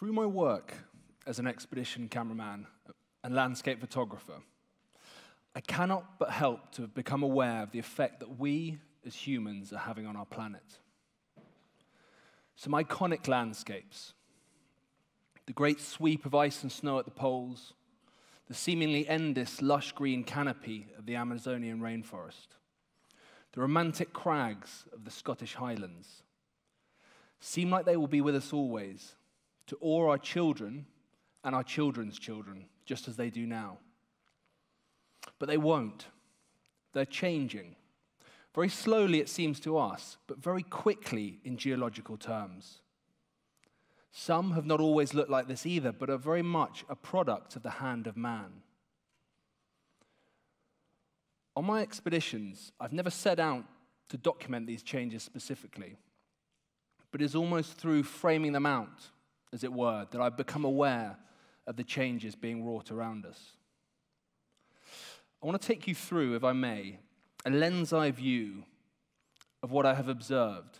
Through my work as an expedition cameraman and landscape photographer, I cannot but help to become aware of the effect that we as humans are having on our planet. Some iconic landscapes, the great sweep of ice and snow at the poles, the seemingly endless lush green canopy of the Amazonian rainforest, the romantic crags of the Scottish Highlands, seem like they will be with us always, to awe our children and our children's children, just as they do now. But they won't. They're changing. Very slowly, it seems to us, but very quickly in geological terms. Some have not always looked like this either, but are very much a product of the hand of man. On my expeditions, I've never set out to document these changes specifically, but it's almost through framing them out, as it were, that I've become aware of the changes being wrought around us. I want to take you through, if I may, a lens eye view of what I have observed,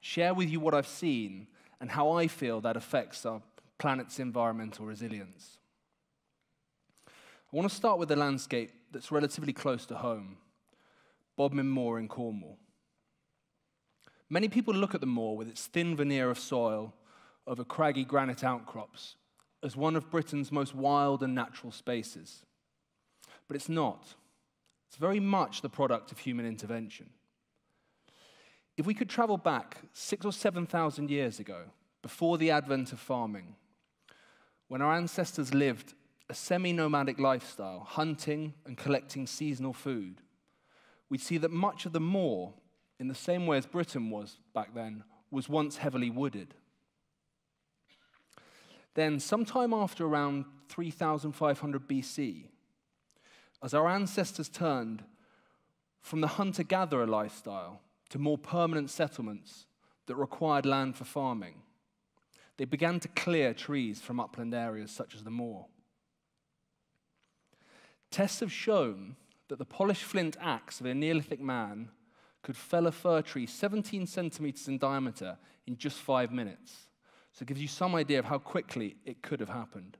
share with you what I've seen, and how I feel that affects our planet's environmental resilience. I want to start with a landscape that's relatively close to home Bodmin Moor in Cornwall. Many people look at the moor with its thin veneer of soil over craggy granite outcrops as one of Britain's most wild and natural spaces. But it's not. It's very much the product of human intervention. If we could travel back six or 7,000 years ago, before the advent of farming, when our ancestors lived a semi nomadic lifestyle, hunting and collecting seasonal food, we'd see that much of the moor, in the same way as Britain was back then, was once heavily wooded. Then, sometime after around 3500 BC, as our ancestors turned from the hunter gatherer lifestyle to more permanent settlements that required land for farming. They began to clear trees from upland areas such as the moor. Tests have shown that the polished flint axe of a Neolithic man could fell a fir tree 17 centimeters in diameter in just five minutes. So it gives you some idea of how quickly it could have happened.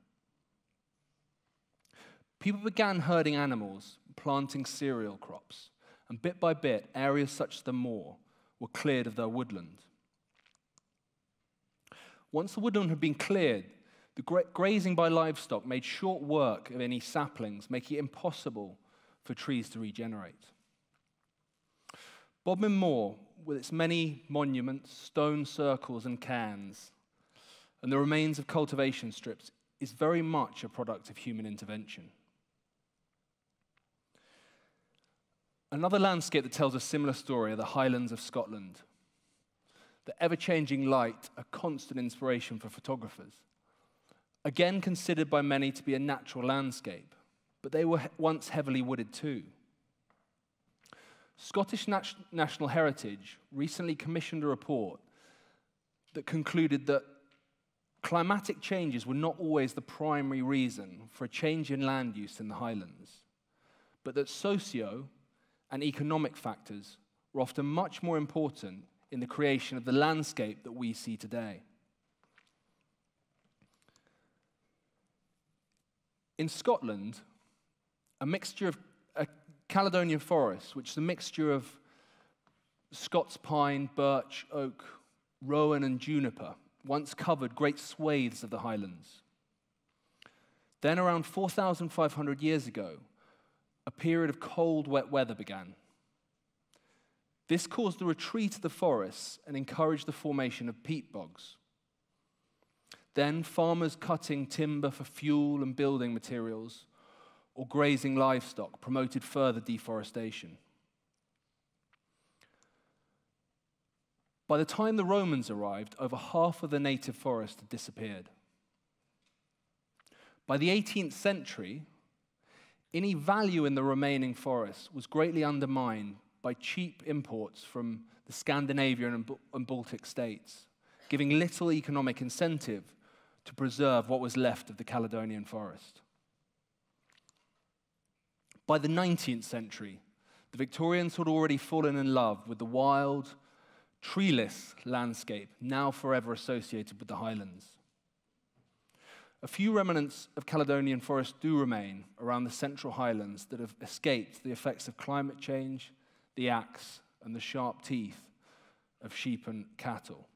People began herding animals, planting cereal crops, and bit by bit, areas such as the moor were cleared of their woodland. Once the woodland had been cleared, the gra- grazing by livestock made short work of any saplings, making it impossible for trees to regenerate. Bodmin Moor, with its many monuments, stone circles, and cairns, and the remains of cultivation strips, is very much a product of human intervention. Another landscape that tells a similar story are the Highlands of Scotland. The ever changing light, a constant inspiration for photographers. Again, considered by many to be a natural landscape, but they were once heavily wooded too. Scottish Nat- National Heritage recently commissioned a report that concluded that climatic changes were not always the primary reason for a change in land use in the Highlands, but that socio and economic factors were often much more important in the creation of the landscape that we see today. In Scotland, a mixture of a Caledonian forest, which is a mixture of Scots pine, birch, oak, rowan, and juniper, once covered great swathes of the highlands. Then, around 4,500 years ago, a period of cold, wet weather began. This caused the retreat of the forests and encouraged the formation of peat bogs. Then, farmers cutting timber for fuel and building materials or grazing livestock promoted further deforestation. By the time the Romans arrived, over half of the native forest had disappeared. By the 18th century, any value in the remaining forests was greatly undermined by cheap imports from the Scandinavian and Baltic states, giving little economic incentive to preserve what was left of the Caledonian forest. By the 19th century, the Victorians had already fallen in love with the wild, treeless landscape now forever associated with the highlands. A few remnants of Caledonian forest do remain around the central highlands that have escaped the effects of climate change, the axe, and the sharp teeth of sheep and cattle.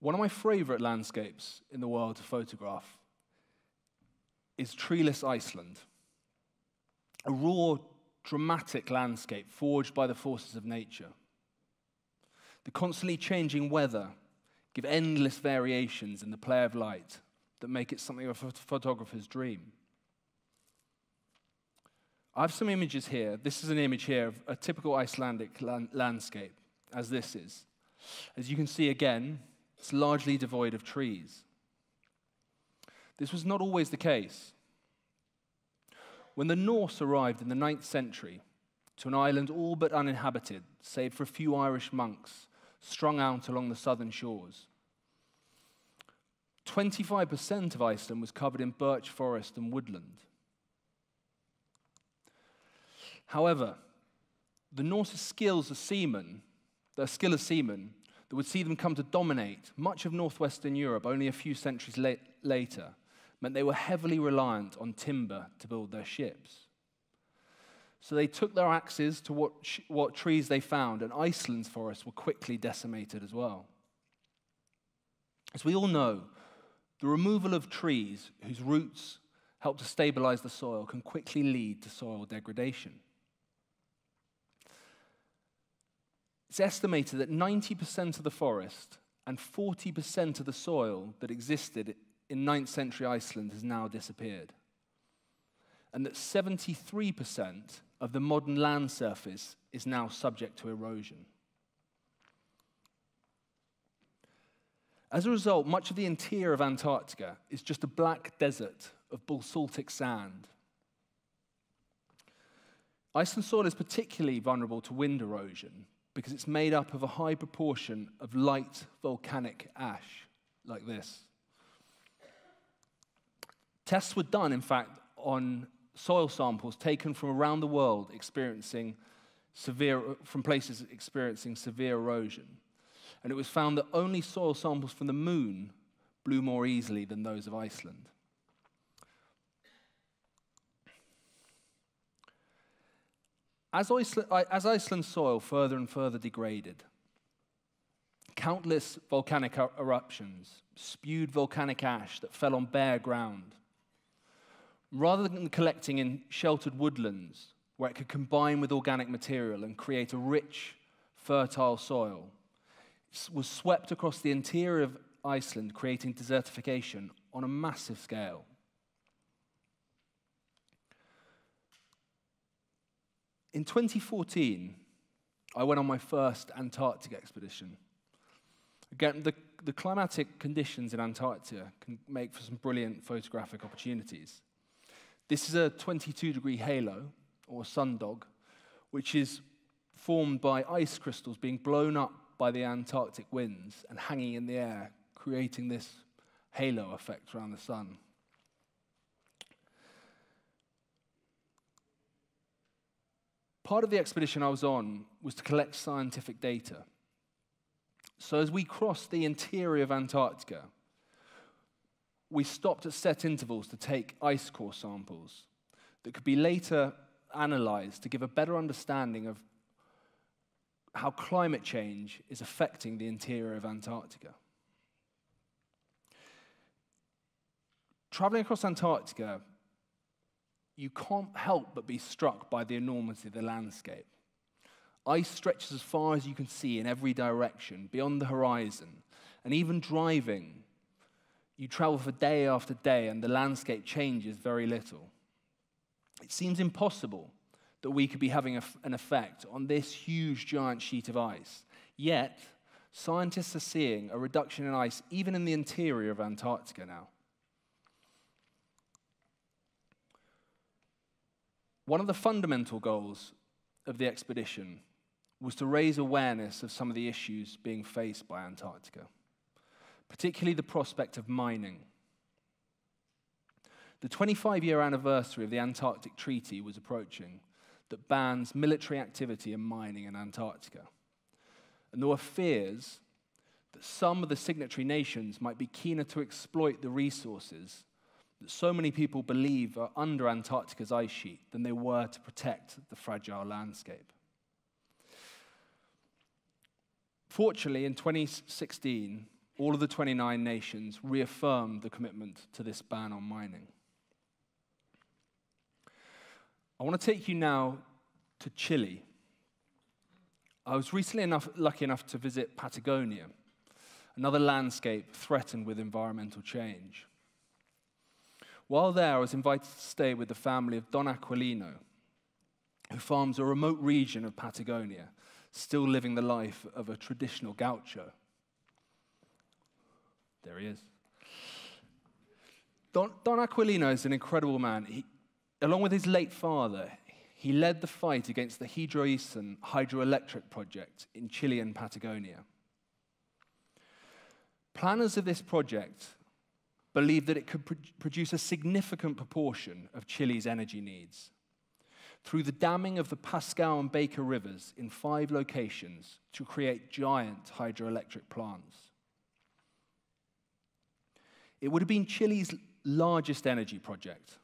One of my favorite landscapes in the world to photograph is treeless Iceland, a raw, dramatic landscape forged by the forces of nature. The constantly changing weather give endless variations in the play of light that make it something of a photographer's dream. I have some images here. This is an image here of a typical Icelandic landscape, as this is. As you can see again, it's largely devoid of trees. This was not always the case. When the Norse arrived in the 9th century to an island all but uninhabited, save for a few Irish monks strung out along the southern shores, 25% of Iceland was covered in birch forest and woodland. However, the Norse's skills as seamen, their skill as seamen, that would see them come to dominate much of northwestern Europe only a few centuries la- later, meant they were heavily reliant on timber to build their ships. So they took their axes to what, what trees they found, and Iceland's forests were quickly decimated as well. As we all know, the removal of trees whose roots help to stabilize the soil can quickly lead to soil degradation. It's estimated that 90% of the forest and 40% of the soil that existed in 9th century Iceland has now disappeared. And that 73% of the modern land surface is now subject to erosion. As a result, much of the interior of Antarctica is just a black desert of basaltic sand. Iceland soil is particularly vulnerable to wind erosion because it's made up of a high proportion of light volcanic ash, like this. Tests were done, in fact, on soil samples taken from around the world experiencing severe, from places experiencing severe erosion. And it was found that only soil samples from the moon blew more easily than those of Iceland. As, Iceland, as Iceland's soil further and further degraded, countless volcanic eruptions spewed volcanic ash that fell on bare ground. Rather than collecting in sheltered woodlands where it could combine with organic material and create a rich, fertile soil, was swept across the interior of Iceland, creating desertification on a massive scale. In 2014, I went on my first Antarctic expedition. Again, the, the climatic conditions in Antarctica can make for some brilliant photographic opportunities. This is a 22 degree halo, or sundog, which is formed by ice crystals being blown up by the Antarctic winds and hanging in the air, creating this halo effect around the sun. Part of the expedition I was on was to collect scientific data. So as we crossed the interior of Antarctica, we stopped at set intervals to take ice core samples that could be later analyzed to give a better understanding of how climate change is affecting the interior of Antarctica. Traveling across Antarctica you can't help but be struck by the enormity of the landscape. Ice stretches as far as you can see in every direction, beyond the horizon. And even driving, you travel for day after day, and the landscape changes very little. It seems impossible that we could be having a, an effect on this huge giant sheet of ice. Yet, scientists are seeing a reduction in ice even in the interior of Antarctica now. One of the fundamental goals of the expedition was to raise awareness of some of the issues being faced by Antarctica, particularly the prospect of mining. The 25 year anniversary of the Antarctic Treaty was approaching that bans military activity and mining in Antarctica. And there were fears that some of the signatory nations might be keener to exploit the resources that so many people believe are under Antarctica's ice sheet than they were to protect the fragile landscape. Fortunately, in 2016, all of the 29 nations reaffirmed the commitment to this ban on mining. I want to take you now to Chile. I was recently enough, lucky enough to visit Patagonia, another landscape threatened with environmental change. While there, I was invited to stay with the family of Don Aquilino, who farms a remote region of Patagonia, still living the life of a traditional gaucho. There he is. Don, Don Aquilino is an incredible man. He, along with his late father, he led the fight against the HidroAysén hydroelectric project in Chilean Patagonia. Planners of this project believed that it could pro- produce a significant proportion of Chile's energy needs through the damming of the Pascua and Baker rivers in five locations to create giant hydroelectric plants. It would have been Chile's largest energy project.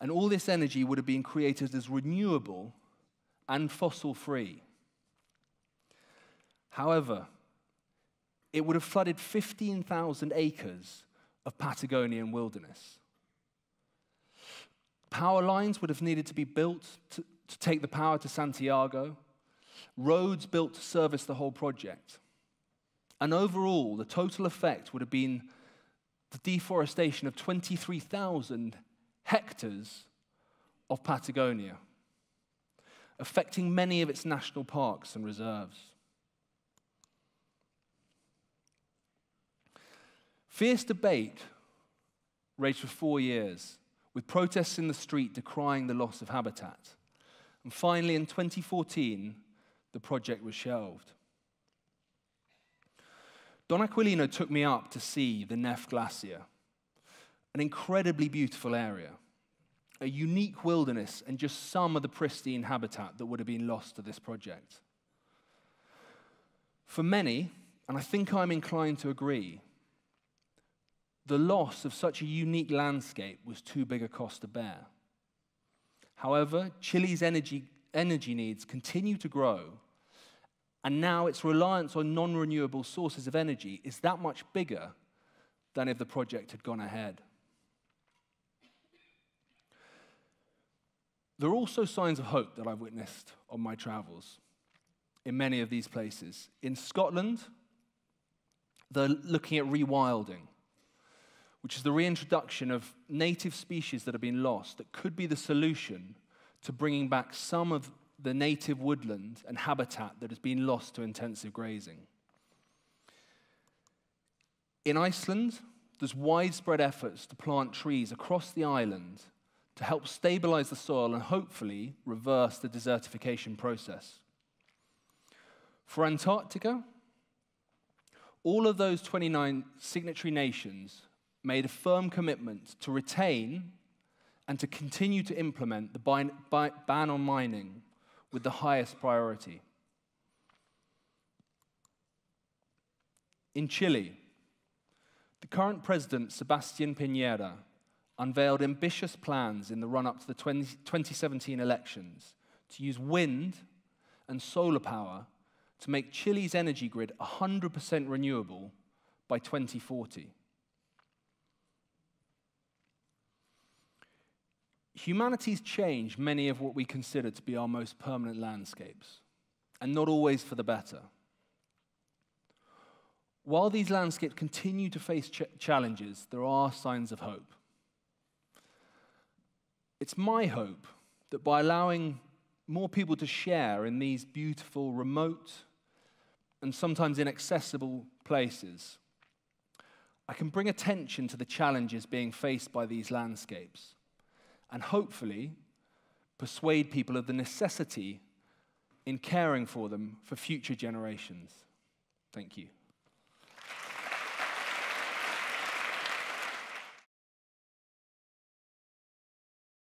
And all this energy would have been created as renewable and fossil free. However, it would have flooded 15,000 acres of Patagonian wilderness. Power lines would have needed to be built to, to take the power to Santiago, roads built to service the whole project. And overall, the total effect would have been the deforestation of 23,000 hectares of Patagonia, affecting many of its national parks and reserves. Fierce debate raged for four years, with protests in the street decrying the loss of habitat. And finally, in 2014, the project was shelved. Don Aquilino took me up to see the Nef Glacier, an incredibly beautiful area, a unique wilderness, and just some of the pristine habitat that would have been lost to this project. For many, and I think I'm inclined to agree, the loss of such a unique landscape was too big a cost to bear. However, Chile's energy, energy needs continue to grow and now its reliance on non renewable sources of energy is that much bigger than if the project had gone ahead. There are also signs of hope that I've witnessed on my travels in many of these places. In Scotland, they're looking at rewilding, which is the reintroduction of native species that have been lost that could be the solution to bringing back some of the native woodland and habitat that has been lost to intensive grazing. In Iceland, there's widespread efforts to plant trees across the island to help stabilize the soil and hopefully reverse the desertification process. For Antarctica, all of those 29 signatory nations made a firm commitment to retain and to continue to implement the ban on mining with the highest priority. In Chile, the current president, Sebastian Piñera, unveiled ambitious plans in the run up to the 20, 2017 elections to use wind and solar power to make Chile's energy grid 100% renewable by 2040. Humanity's changed many of what we consider to be our most permanent landscapes, and not always for the better. While these landscapes continue to face ch- challenges, there are signs of hope. It's my hope that by allowing more people to share in these beautiful, remote, and sometimes inaccessible places, I can bring attention to the challenges being faced by these landscapes and hopefully persuade people of the necessity in caring for them for future generations. Thank you.